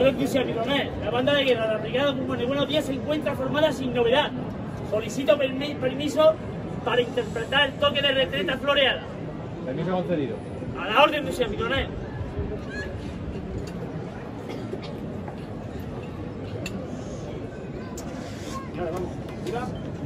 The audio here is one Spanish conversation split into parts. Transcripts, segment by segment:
Orden Crucial Coronel, la banda de guerra de la Brigada Guzmán y Buenos Días se encuentra formada sin novedad. Solicito permi- permiso para interpretar el toque de retreta floreada. Permiso concedido. A la orden Crucial Coronel. Y ahora vamos.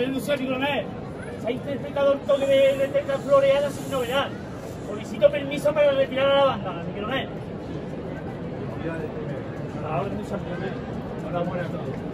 Discusión, mi coronel. Se ha interpretado el toque de retreta floreada sin novedad. Solicito permiso para retirar a la banda, mi coronel. Ahora muchas coronel. Enhorabuena a todos.